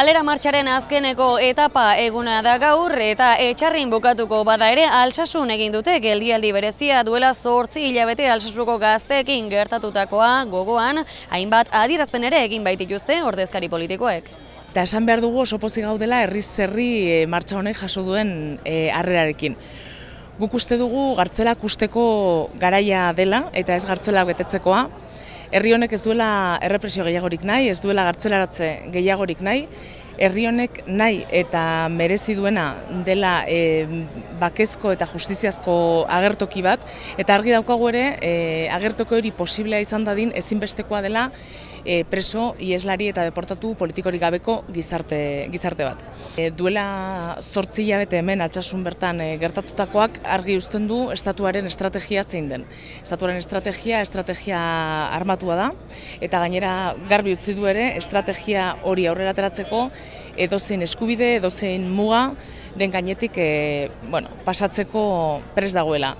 Kalera martxaren azkeneko etapa eguna da gaur eta etxarrin bukatuko bada ere alsasun egin dute geldialdi berezia duela zortzi hilabete alsasuko gazteekin gertatutakoa gogoan hainbat adierazpen ere egin baitituzte ordezkari politikoek. Eta esan behar dugu oso pozik gaudela herri zerri e, martxa honek jaso duen e, harrerarekin. Guk uste dugu gartzelak usteko garaia dela eta ez gartzelak betetzekoa, herri honek ez duela errepresio gehiagorik nahi, ez duela gartzelaratze gehiagorik nahi, herri honek nahi eta merezi duena dela e, bakezko eta justiziazko agertoki bat, eta argi daukagu ere e, agertoko hori posiblea izan dadin ezinbestekoa dela e, preso, ieslari eta deportatu politikorik gabeko gizarte, gizarte bat. E, duela zortzi hilabete hemen altsasun bertan e, gertatutakoak argi uzten du estatuaren estrategia zein den. Estatuaren estrategia, estrategia armatua da, eta gainera garbi utzi du ere estrategia hori aurrera ateratzeko edozein eskubide, edozein muga, den gainetik e, bueno, pasatzeko pres dagoela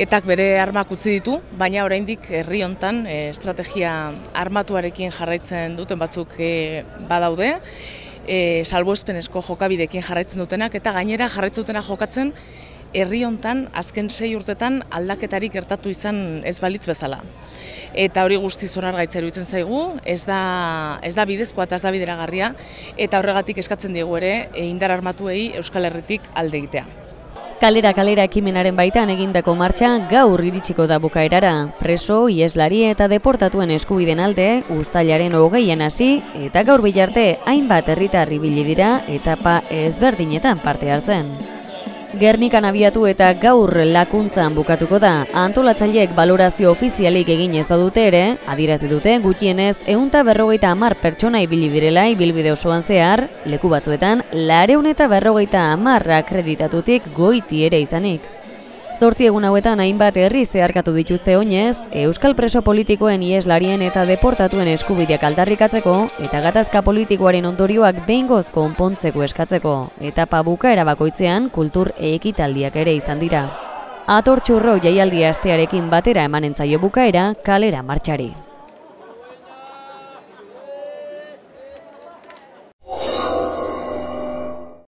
etak bere armak utzi ditu, baina oraindik herri hontan e, estrategia armatuarekin jarraitzen duten batzuk e, badaude, e, salbuespenezko jokabidekin jarraitzen dutenak eta gainera jarraitzen dutena jokatzen herri hontan azken sei urtetan aldaketarik gertatu izan ez balitz bezala. Eta hori guzti zonar gaitza iruditzen zaigu, ez da, ez da bidezkoa eta ez da bideragarria, eta horregatik eskatzen diegu ere indar armatuei Euskal Herritik alde egitea. Kalera kalera ekimenaren baitan egindako martxa gaur iritsiko da bukaerara. Preso, ieslari eta deportatuen eskubiden alde, uztailaren hogeian hasi eta gaur bilarte hainbat herritarri bili dira etapa ezberdinetan parte hartzen. Gernikan abiatu eta gaur lakuntzan bukatuko da. Antolatzaileek balorazio ofizialik egin ez badute ere, adirazi dute gutienez eunta berrogeita amar pertsona ibili direla ibilbide osoan zehar, leku batzuetan, lareun eta berrogeita amarra akreditatutik goiti ere izanik. Zortzi egun hauetan hainbat herri zeharkatu dituzte oinez, Euskal preso politikoen ieslarien eta deportatuen eskubideak aldarrikatzeko eta gatazka politikoaren ondorioak behingoz konpontzeko eskatzeko, eta pabuka erabakoitzean kultur ekitaldiak ere izan dira. Atortxurro jaialdia astearekin batera emanen zaio bukaera kalera martxari.